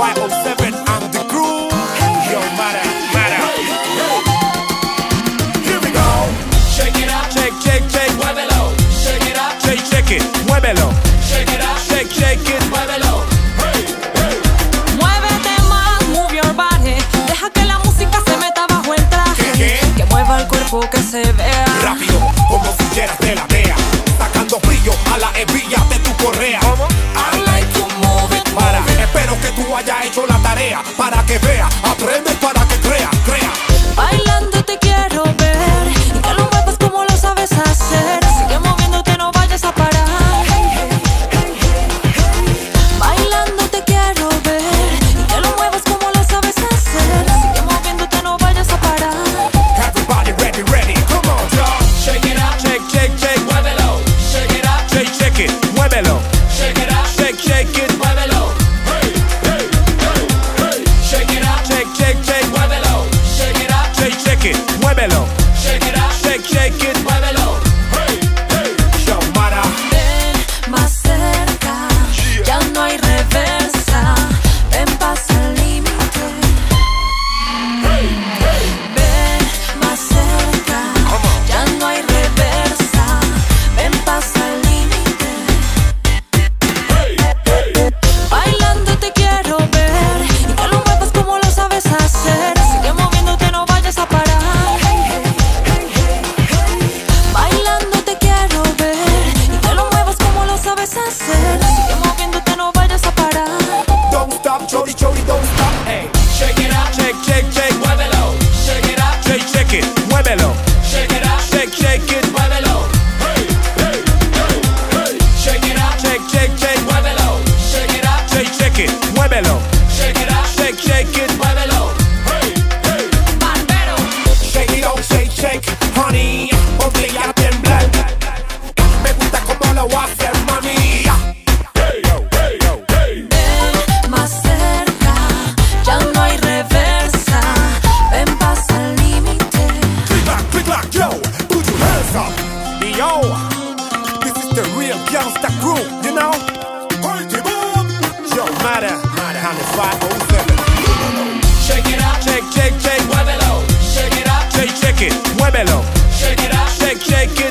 507 hacer Sigue moviéndote, no vayas a parar. Don't stop, chori, chori, don't stop. Hey, shake it up. Shake, shake, shake. Muévelo. Shake it up. Shake, shake it. Muévelo. Shake it up. Shake, shake it. Muévelo. Hey, hey, hey, hey. Shake it up. Shake, shake, shake. Muévelo. Shake it up. Shake, shake it. Muévelo. Shake it up. Shake, shake it. real gangsta crew, you know? Yo, matter, matter, on the 507. Shake it up, shake, shake, shake. Muévelo. Shake it up, shake, shake it. Muévelo. Shake it up, shake, shake it.